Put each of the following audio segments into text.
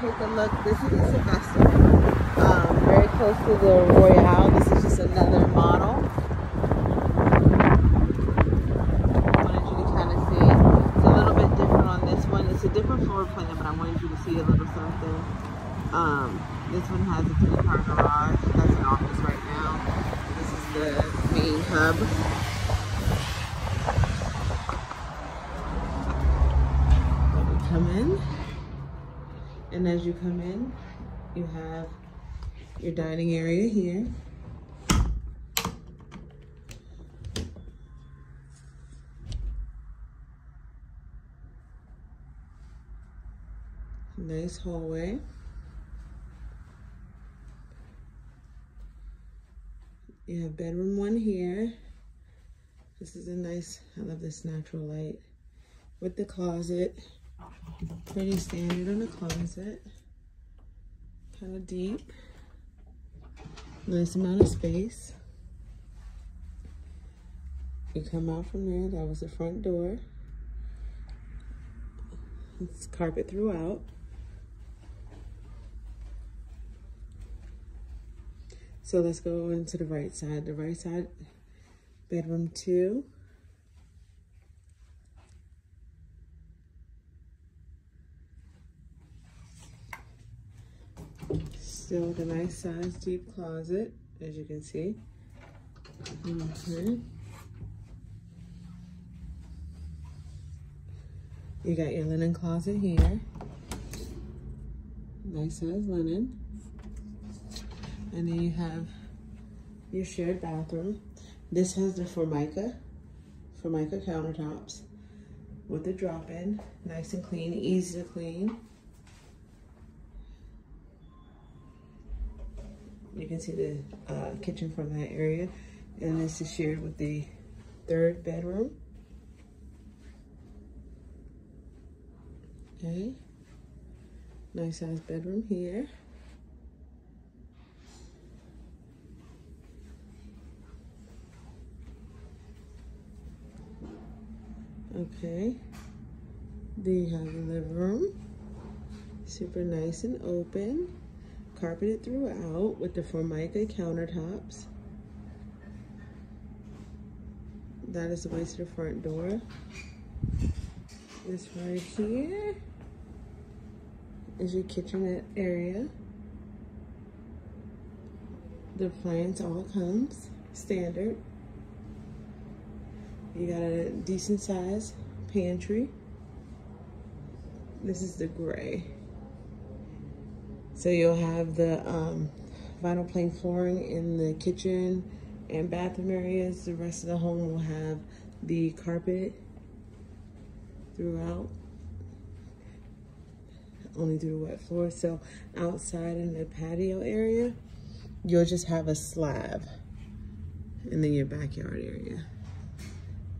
take a look. This is Augusta. Um, very close to the Royale. This is just another model. I wanted you to kind of see. It's a little bit different on this one. It's a different floor plan, but I wanted you to see a little something. Um, this one has a three-car garage. That's an office right now. This is the main hub. come in and as you come in you have your dining area here. Nice hallway. You have bedroom one here. This is a nice i love this natural light. With the closet Pretty standard in a closet. Kind of deep. Nice amount of space. You come out from there, that was the front door. It's carpet throughout. So let's go into the right side. The right side, bedroom two. Still with a nice size deep closet, as you can see. Okay. You got your linen closet here. Nice size linen. And then you have your shared bathroom. This has the Formica, Formica countertops with the drop-in. Nice and clean, easy to clean. You can see the uh, kitchen from that area. And this is shared with the third bedroom. Okay. Nice size bedroom here. Okay. Then you have the living room. Super nice and open carpeted throughout with the Formica countertops. That is the way to the front door. This right here is your kitchenette area. The appliance all comes standard. You got a decent size pantry. This is the gray. So you'll have the um, vinyl plank flooring in the kitchen and bathroom areas. The rest of the home will have the carpet throughout, only through the wet floor. So outside in the patio area, you'll just have a slab and then your backyard area.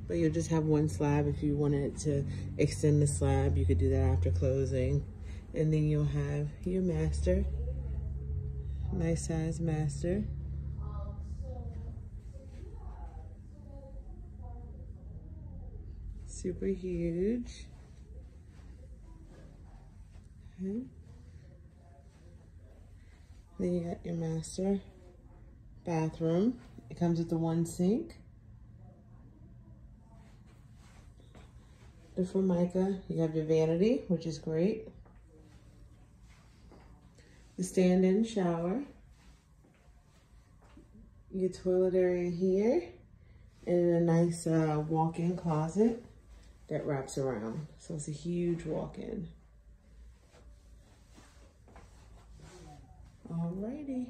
But you'll just have one slab. If you wanted to extend the slab, you could do that after closing. And then you'll have your master, nice size master. Super huge. Okay. Then you got your master bathroom. It comes with the one sink. The Formica, you have your vanity, which is great the stand-in shower, your toilet area here, and a nice uh, walk-in closet that wraps around. So it's a huge walk-in. Alrighty.